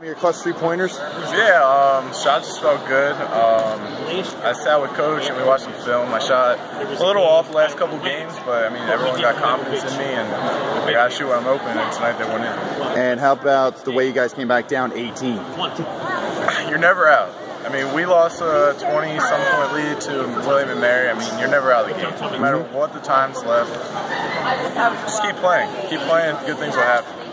Your clutch three pointers? Yeah, um, shot just felt good. Um, I sat with coach and we watched some film. I shot a little off the last couple games, but I mean everyone got confidence in me and I got to shoot when I'm open. And tonight they went in. And how about the way you guys came back down 18? You're never out. I mean, we lost a 20 some point lead to William and Mary. I mean, you're never out of the game. No matter what the time's left, just keep playing. Keep playing. Good things will happen.